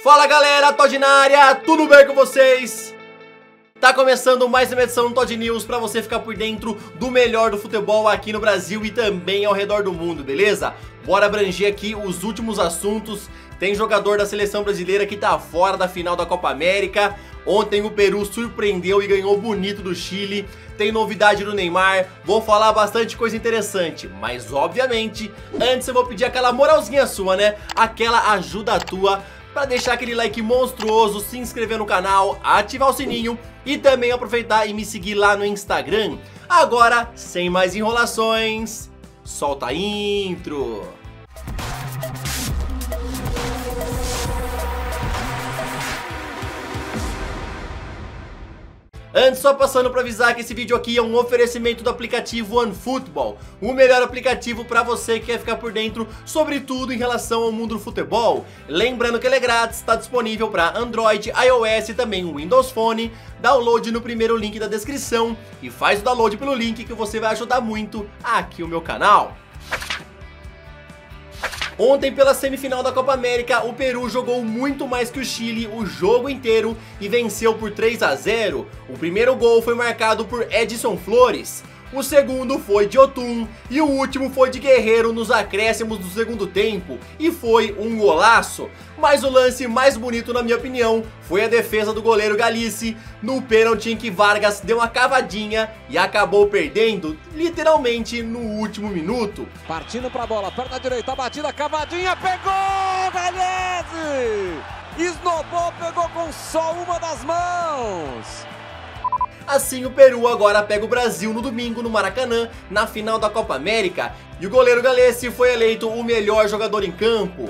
Fala galera, Todd na área, tudo bem com vocês? Tá começando mais uma edição do Todd News pra você ficar por dentro do melhor do futebol aqui no Brasil e também ao redor do mundo, beleza? Bora abranger aqui os últimos assuntos. Tem jogador da seleção brasileira que tá fora da final da Copa América. Ontem o Peru surpreendeu e ganhou bonito do Chile. Tem novidade do Neymar. Vou falar bastante coisa interessante. Mas obviamente, antes eu vou pedir aquela moralzinha sua, né? Aquela ajuda tua para deixar aquele like monstruoso, se inscrever no canal, ativar o sininho e também aproveitar e me seguir lá no Instagram. Agora, sem mais enrolações, solta a intro! Antes, só passando para avisar que esse vídeo aqui é um oferecimento do aplicativo OneFootball, o melhor aplicativo para você que quer ficar por dentro sobre tudo em relação ao mundo do futebol. Lembrando que ele é grátis, está disponível para Android, iOS e também Windows Phone. Download no primeiro link da descrição e faz o download pelo link que você vai ajudar muito aqui o meu canal. Ontem, pela semifinal da Copa América, o Peru jogou muito mais que o Chile o jogo inteiro e venceu por 3 a 0. O primeiro gol foi marcado por Edson Flores o segundo foi de Otum e o último foi de Guerreiro nos acréscimos do segundo tempo e foi um golaço. Mas o lance mais bonito na minha opinião foi a defesa do goleiro Galice no pênalti em que Vargas deu uma cavadinha e acabou perdendo literalmente no último minuto. Partindo pra bola, perna direita, batida, cavadinha, pegou Galese! Esnobou, pegou com só uma das mãos. Assim, o Peru agora pega o Brasil no domingo no Maracanã, na final da Copa América, e o goleiro Galese foi eleito o melhor jogador em campo.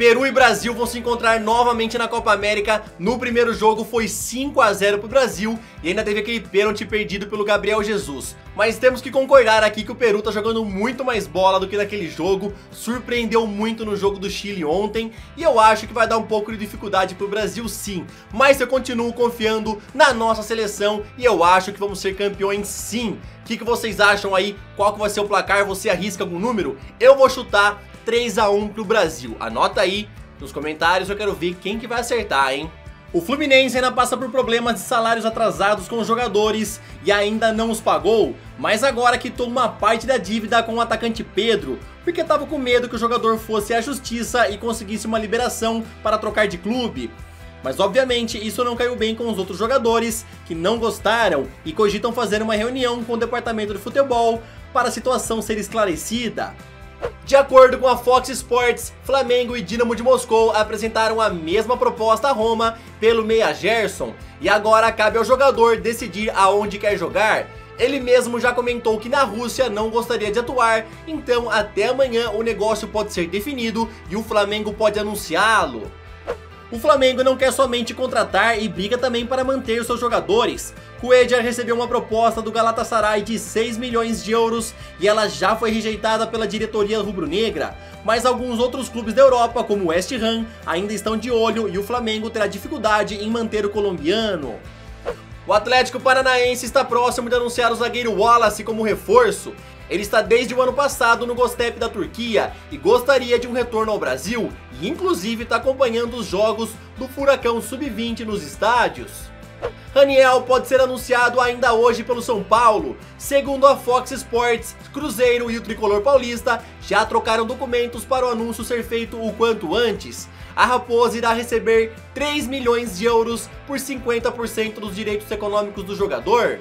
Peru e Brasil vão se encontrar novamente na Copa América. No primeiro jogo foi 5 a 0 pro Brasil e ainda teve aquele pênalti perdido pelo Gabriel Jesus. Mas temos que concordar aqui que o Peru tá jogando muito mais bola do que naquele jogo, surpreendeu muito no jogo do Chile ontem e eu acho que vai dar um pouco de dificuldade pro Brasil sim. Mas eu continuo confiando na nossa seleção e eu acho que vamos ser campeões sim. O que, que vocês acham aí? Qual que vai ser o placar? Você arrisca algum número? Eu vou chutar 3 a 1 pro Brasil. Anota aí nos comentários, eu quero ver quem que vai acertar, hein? O Fluminense ainda passa por problemas de salários atrasados com os jogadores e ainda não os pagou, mas agora quitou uma parte da dívida com o atacante Pedro, porque estava com medo que o jogador fosse à justiça e conseguisse uma liberação para trocar de clube. Mas obviamente isso não caiu bem com os outros jogadores que não gostaram e cogitam fazer uma reunião com o departamento de futebol para a situação ser esclarecida. De acordo com a Fox Sports, Flamengo e Dinamo de Moscou apresentaram a mesma proposta a Roma pelo meia Gerson, e agora cabe ao jogador decidir aonde quer jogar. Ele mesmo já comentou que na Rússia não gostaria de atuar, então até amanhã o negócio pode ser definido e o Flamengo pode anunciá-lo. O Flamengo não quer somente contratar e briga também para manter os seus jogadores. Coedja recebeu uma proposta do Galatasaray de 6 milhões de euros e ela já foi rejeitada pela diretoria rubro-negra. Mas alguns outros clubes da Europa, como o West Ham, ainda estão de olho e o Flamengo terá dificuldade em manter o colombiano. O Atlético Paranaense está próximo de anunciar o zagueiro Wallace como reforço. Ele está desde o ano passado no Gostep da Turquia e gostaria de um retorno ao Brasil e inclusive está acompanhando os jogos do Furacão Sub-20 nos estádios. Raniel pode ser anunciado ainda hoje pelo São Paulo. Segundo a Fox Sports, Cruzeiro e o Tricolor Paulista já trocaram documentos para o anúncio ser feito o quanto antes. A Raposa irá receber 3 milhões de euros por 50% dos direitos econômicos do jogador.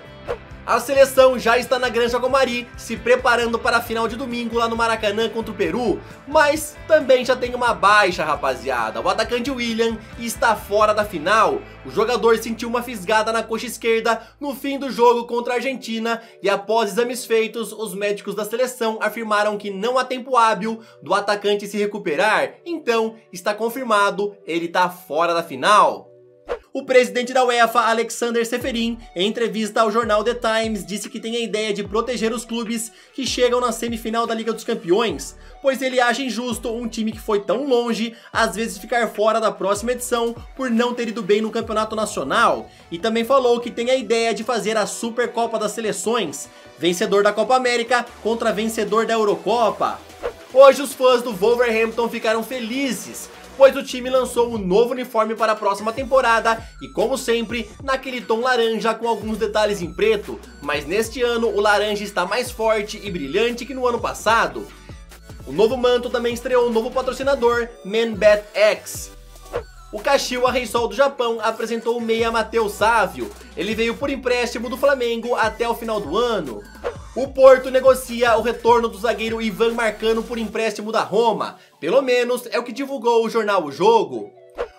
A seleção já está na Granja Comari, se preparando para a final de domingo lá no Maracanã contra o Peru, mas também já tem uma baixa, rapaziada. O atacante William está fora da final. O jogador sentiu uma fisgada na coxa esquerda no fim do jogo contra a Argentina e após exames feitos, os médicos da seleção afirmaram que não há tempo hábil do atacante se recuperar. Então, está confirmado, ele está fora da final. O presidente da UEFA, Alexander Seferin, em entrevista ao jornal The Times, disse que tem a ideia de proteger os clubes que chegam na semifinal da Liga dos Campeões, pois ele acha injusto um time que foi tão longe, às vezes ficar fora da próxima edição por não ter ido bem no campeonato nacional, e também falou que tem a ideia de fazer a Supercopa das Seleções, vencedor da Copa América contra vencedor da Eurocopa. Hoje os fãs do Wolverhampton ficaram felizes, pois o time lançou um novo uniforme para a próxima temporada e como sempre, naquele tom laranja com alguns detalhes em preto, mas neste ano o laranja está mais forte e brilhante que no ano passado. O novo manto também estreou um novo patrocinador, ManBet X. O Kashiwa Reysol do Japão apresentou o meia Matheus Sávio. Ele veio por empréstimo do Flamengo até o final do ano. O Porto negocia o retorno do zagueiro Ivan Marcano por empréstimo da Roma. Pelo menos é o que divulgou o jornal O Jogo.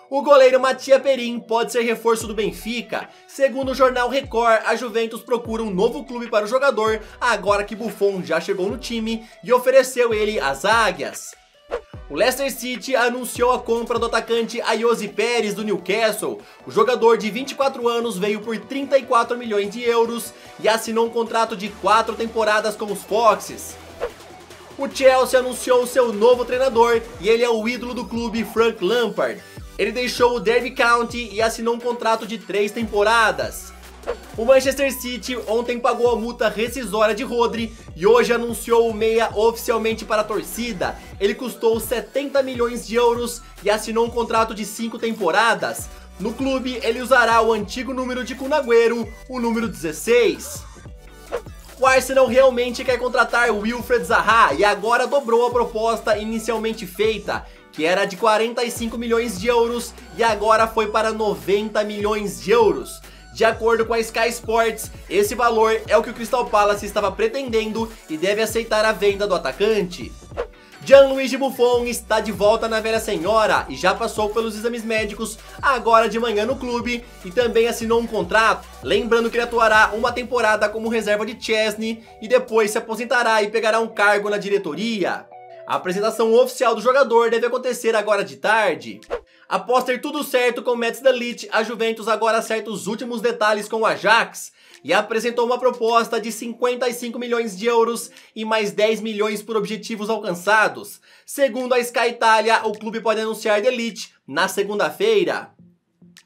O goleiro Matia Perim pode ser reforço do Benfica. Segundo o jornal Record, a Juventus procura um novo clube para o jogador, agora que Buffon já chegou no time e ofereceu ele às águias. O Leicester City anunciou a compra do atacante Ayosi Pérez do Newcastle. O jogador de 24 anos veio por 34 milhões de euros e assinou um contrato de 4 temporadas com os Foxes. O Chelsea anunciou seu novo treinador e ele é o ídolo do clube Frank Lampard. Ele deixou o Derby County e assinou um contrato de 3 temporadas. O Manchester City ontem pagou a multa rescisória de Rodri e hoje anunciou o meia oficialmente para a torcida. Ele custou 70 milhões de euros e assinou um contrato de 5 temporadas. No clube, ele usará o antigo número de Cunagüero, o número 16. O Arsenal realmente quer contratar Wilfred Zaha e agora dobrou a proposta inicialmente feita, que era de 45 milhões de euros e agora foi para 90 milhões de euros. De acordo com a Sky Sports, esse valor é o que o Crystal Palace estava pretendendo e deve aceitar a venda do atacante. Gianluigi Buffon está de volta na velha senhora e já passou pelos exames médicos agora de manhã no clube e também assinou um contrato, lembrando que ele atuará uma temporada como reserva de Chesney e depois se aposentará e pegará um cargo na diretoria. A apresentação oficial do jogador deve acontecer agora de tarde. Após ter tudo certo com o Mets Elite, a Juventus agora acerta os últimos detalhes com o Ajax e apresentou uma proposta de 55 milhões de euros e mais 10 milhões por objetivos alcançados. Segundo a Sky Italia, o clube pode anunciar The Elite na segunda-feira.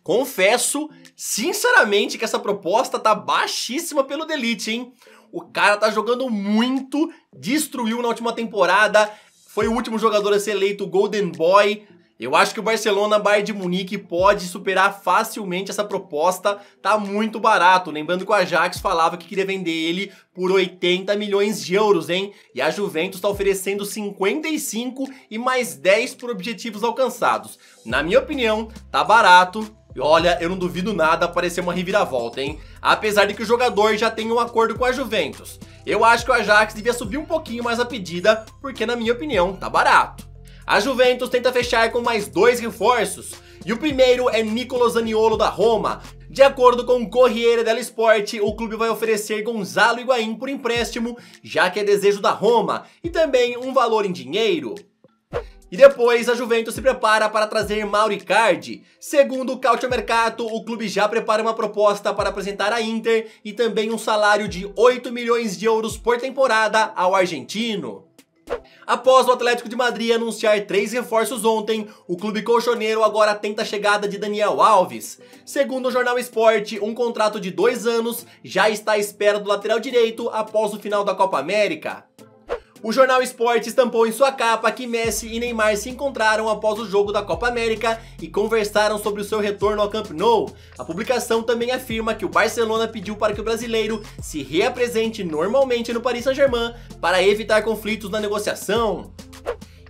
Confesso, sinceramente, que essa proposta tá baixíssima pelo Delete, hein? O cara tá jogando muito, destruiu na última temporada, foi o último jogador a ser eleito Golden Boy, eu acho que o Barcelona Bayern de Munique pode superar facilmente essa proposta, tá muito barato. Lembrando que o Ajax falava que queria vender ele por 80 milhões de euros, hein? E a Juventus está oferecendo 55 e mais 10 por objetivos alcançados. Na minha opinião, tá barato. E olha, eu não duvido nada aparecer uma reviravolta, hein? Apesar de que o jogador já tem um acordo com a Juventus. Eu acho que o Ajax devia subir um pouquinho mais a pedida, porque na minha opinião, tá barato. A Juventus tenta fechar com mais dois reforços, e o primeiro é Nicolo Zaniolo da Roma. De acordo com o Corriere dello Sport, o clube vai oferecer Gonzalo Higuaín por empréstimo, já que é desejo da Roma, e também um valor em dinheiro. E depois a Juventus se prepara para trazer Mauro Icardi. Segundo o Calcio Mercato, o clube já prepara uma proposta para apresentar a Inter e também um salário de 8 milhões de euros por temporada ao argentino. Após o Atlético de Madrid anunciar três reforços ontem, o clube colchoneiro agora tenta a chegada de Daniel Alves. Segundo o jornal Esporte, um contrato de dois anos já está à espera do lateral direito após o final da Copa América. O jornal Esporte estampou em sua capa que Messi e Neymar se encontraram após o jogo da Copa América e conversaram sobre o seu retorno ao Camp Nou. A publicação também afirma que o Barcelona pediu para que o brasileiro se reapresente normalmente no Paris Saint-Germain para evitar conflitos na negociação.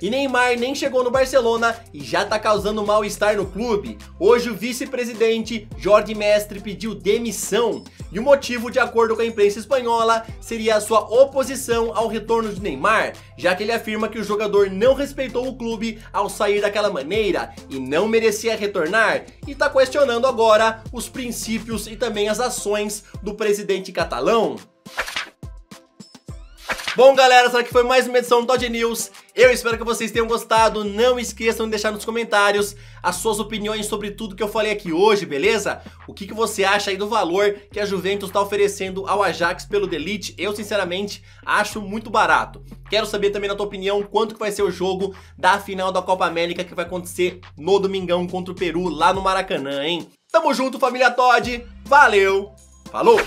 E Neymar nem chegou no Barcelona e já tá causando mal-estar no clube. Hoje o vice-presidente Jorge Mestre pediu demissão. E o motivo, de acordo com a imprensa espanhola, seria a sua oposição ao retorno de Neymar, já que ele afirma que o jogador não respeitou o clube ao sair daquela maneira e não merecia retornar, e está questionando agora os princípios e também as ações do presidente catalão. Bom, galera, essa aqui foi mais uma edição do Dodge News. Eu espero que vocês tenham gostado. Não esqueçam de deixar nos comentários as suas opiniões sobre tudo que eu falei aqui hoje, beleza? O que, que você acha aí do valor que a Juventus está oferecendo ao Ajax pelo Delete? Eu, sinceramente, acho muito barato. Quero saber também, na tua opinião, quanto que vai ser o jogo da final da Copa América que vai acontecer no domingão contra o Peru, lá no Maracanã, hein? Tamo junto, família Todd. Valeu, falou!